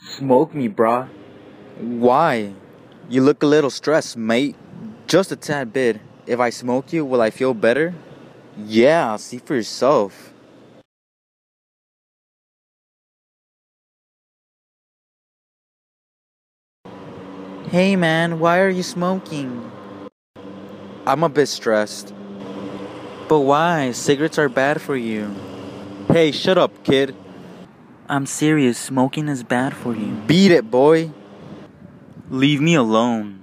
smoke me, brah. Why? You look a little stressed, mate. Just a tad bit. If I smoke you, will I feel better? Yeah, see for yourself. Hey man, why are you smoking? I'm a bit stressed. But why? Cigarettes are bad for you. Hey, shut up, kid. I'm serious, smoking is bad for you. Beat it, boy. Leave me alone.